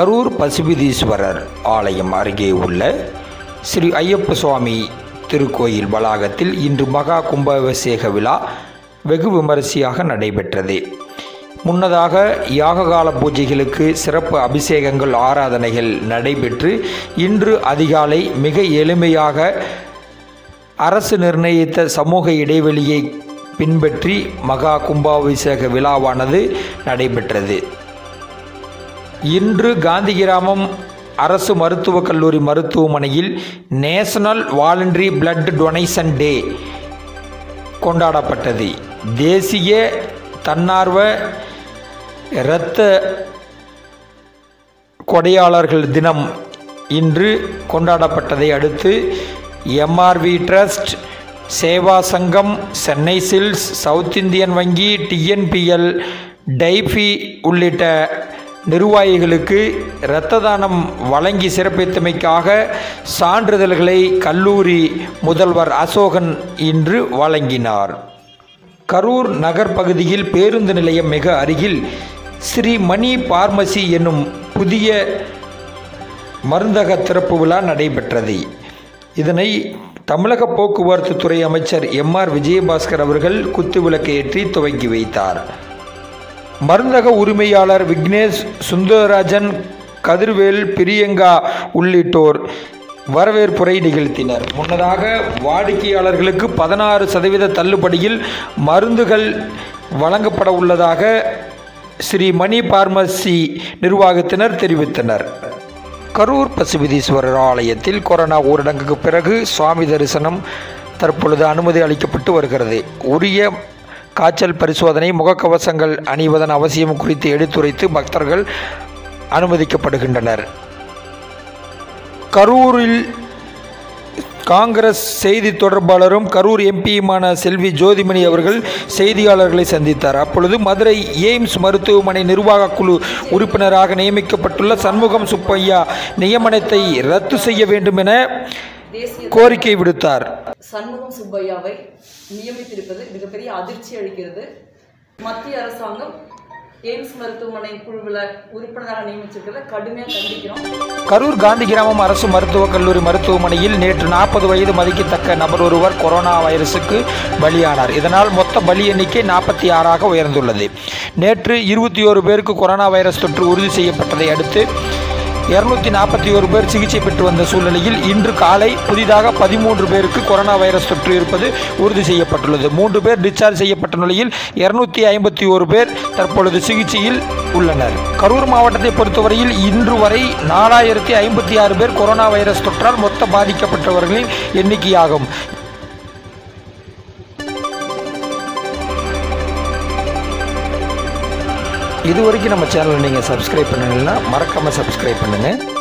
கரூர் பசுபதீஸ்வரர் ஆலயம் அருகே உள்ள ஸ்ரீ ஐயப்ப சுவாமி திருக்கோயில் வளாகத்தில் இன்று மகா கும்பாபிஷேக விழா வெகு விமரிசையாக நடைபெற்றது. முன்னதாக யாககால பூஜைகளுக்கு சிறப்பு அபிஷேகங்கள் ஆராதனைகள் நடைபெற்று இன்று அதிகாலை மிக எளிமையாக அரசு நிர்ணயித்த சமூக இடைவெளியை பின்பற்றி மகா கும்பாபிஷேக விழாவானது நடைபெற்றது. இன்று காந்தி கிராமம் அரசு மருத்துவக் கல்லூரி மருத்துவமனையில் national voluntary blood donation day கொண்டாடப்பட்டது. தேசிய தன்னார்வ இரத்த கொடையாளர்கள் தினம் இன்று கொண்டாடப்பட்டதை அடுத்து MRV trust Seva Sangam Chennai silks south Indian வங்கி டிஎன்பிஎல் டைஃபி உள்ளிட்ட நிர்வாகிகளுக்கு இரத்த தானம் வழங்கி சிறப்பித்தமைக்காக சான்றிதழ்களை கல்லூரி முதல்வர் அசோகன் இன்று வழங்கினார். கரூர் நகர் பகுதியில் பேருந்து நிலையம் மிக அருகில் ஸ்ரீ மணி பார்மசி என்னும் புதிய மருந்தக திறப்பு விழா நடைபெற்றது. இதனை தமிழக போக்குவரத்து துறை அமைச்சர் எம் ஆர் விஜயபாஸ்கர் அவர்கள் குத்துவிளக்கு ஏற்றி துவங்கி வைத்தார். மருந்தக உரிமையாளர் விக்னேஷ் சுந்தரராஜன் கதிர்வேல் பிரியங்கா உள்ளிட்டோர் வரவேற்புரை நிகழ்த்தினர். முன்னதாக வாடிக்கையாளர்களுக்கு பதினாறு சதவீத தள்ளுபடியில் மருந்துகள் வழங்கப்பட உள்ளதாக ஸ்ரீ மணி பார்மசி நிர்வாகத்தினர் தெரிவித்தனர். கரூர் பசுபதீஸ்வரர் ஆலயத்தில் கொரோனா ஊரடங்குக்கு பிறகு சுவாமி தரிசனம் தற்பொழுது அனுமதி அளிக்கப்பட்டு வருகிறது. உரிய காய்ச்சல் பரிசோதனை முகக்கவசங்கள் அணிவதன் அவசியம் குறித்து எடுத்துரைத்து பக்தர்கள் அனுமதிக்கப்படுகின்றனர். கரூரில் காங்கிரஸ் செய்தி தொடர்பாளரும் கரூர் எம்பியுமான செல்வி ஜோதிமணி அவர்கள் செய்தியாளர்களை சந்தித்தார். அப்பொழுது மதுரை எய்ம்ஸ் மருத்துவமனை நிர்வாக குழு உறுப்பினராக நியமிக்கப்பட்டுள்ள சண்முகம் சுப்பையா நியமனத்தை ரத்து செய்ய வேண்டும் என கோரிக்கை விடுத்தார். சண்முகம் சுப்பையாவை நியமித்திருப்பது மிகப்பெரிய அதிர்ச்சி அளிக்கிறது. மத்திய அரசாங்கம் எய்ம்ஸ் மருத்துவமனை குழுவில் உறுப்பினராக நியமிச்சிருக்கிறத கடுமையாக கண்டிக்கிறோம். கரூர் காந்தி கிராமம் அரசு மருத்துவக் கல்லூரி மருத்துவமனையில் நேற்று நாற்பது வயது மதிக்கத்தக்க நபர் ஒருவர் கொரோனா வைரசுக்கு பலியானார். இதனால் மொத்த பலி எண்ணிக்கை நாற்பத்தி ஆறாக உயர்ந்துள்ளது. நேற்று இருபத்தி ஓரு பேருக்கு கொரோனா வைரஸ் தொற்று உறுதி செய்யப்பட்டதை அடுத்து இருநூத்தி நாற்பத்தி ஒரு பேர் சிகிச்சை பெற்று வந்த சூழ்நிலையில் இன்று காலை புதிதாக பதிமூன்று பேருக்கு கொரோனா வைரஸ் தொற்று இருப்பது உறுதி செய்யப்பட்டுள்ளது. மூன்று பேர் டிஸ்சார்ஜ் செய்யப்பட்ட நிலையில் இருநூத்தி ஐம்பத்தி ஒரு பேர் தற்பொழுது சிகிச்சையில் உள்ளனர். கரூர் மாவட்டத்தை பொறுத்தவரையில் இன்று வரை நாலாயிரத்தி ஐம்பத்தி ஆறு பேர் கொரோனா வைரஸ் தொற்றால் மொத்த பாதிக்கப்பட்டவர்களின் எண்ணிக்கையாகும். இது வரைக்கும் நம்ம சேனலை நீங்கள் சப்ஸ்கிரைப் பண்ணலைன்னா மறக்காமல் சப்ஸ்கிரைப் பண்ணுங்கள்